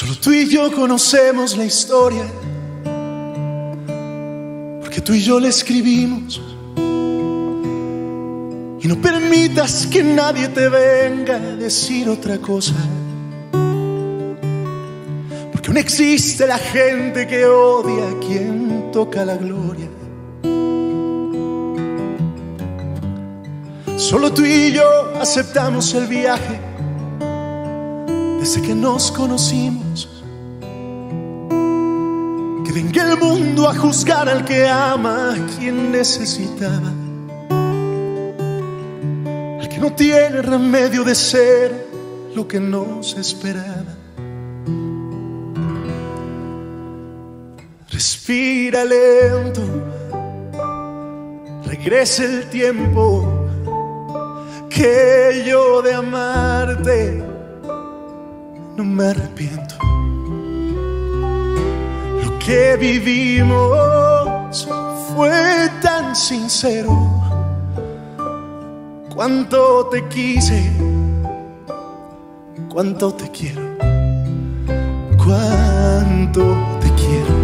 Solo tú y yo conocemos la historia, porque tú y yo la escribimos. Y no permitas que nadie te venga a decir otra cosa. Porque aún existe la gente que odia a quien toca la gloria. Solo tú y yo aceptamos el viaje desde que nos conocimos. Que venga el mundo a juzgar al que ama, a quien necesitaba. Al que no tiene remedio de ser lo que nos esperaba. Respira lento, regrese el tiempo que yo de amarte no me arrepiento. Lo que vivimos fue tan sincero. Cuánto te quise, cuánto te quiero, cuánto te quiero.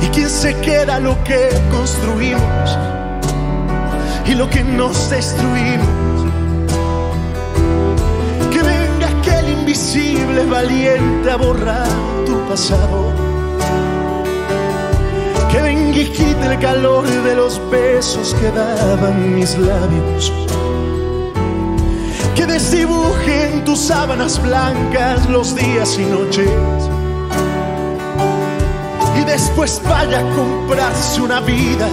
¿Y quién se queda lo que construimos y lo que nos destruimos? Invisible valiente a borrar tu pasado. Que venga y quite el calor de los besos que daban mis labios. Que desdibuje en tus sábanas blancas los días y noches. Y después vaya a comprarse una vida.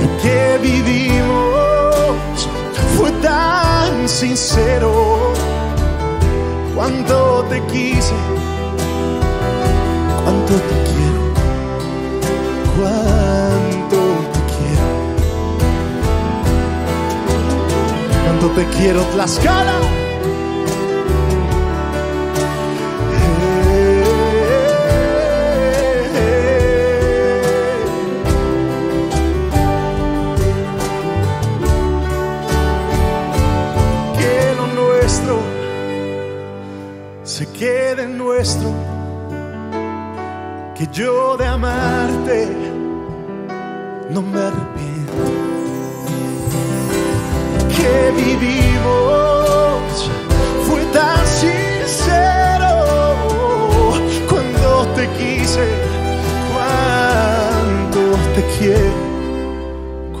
Lo que vivimos fue tan sincero. Cuánto te quise, cuánto te quiero, cuánto te quiero. Cuánto te quiero, Tlaxcala. Se quede nuestro. Que yo de amarte no me arrepiento. Que vivimos fue tan sincero cuando te quise, cuánto te quiero,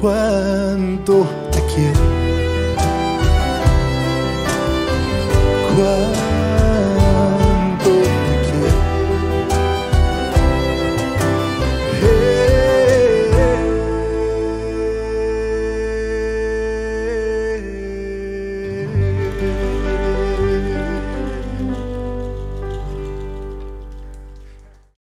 cuánto te quiero.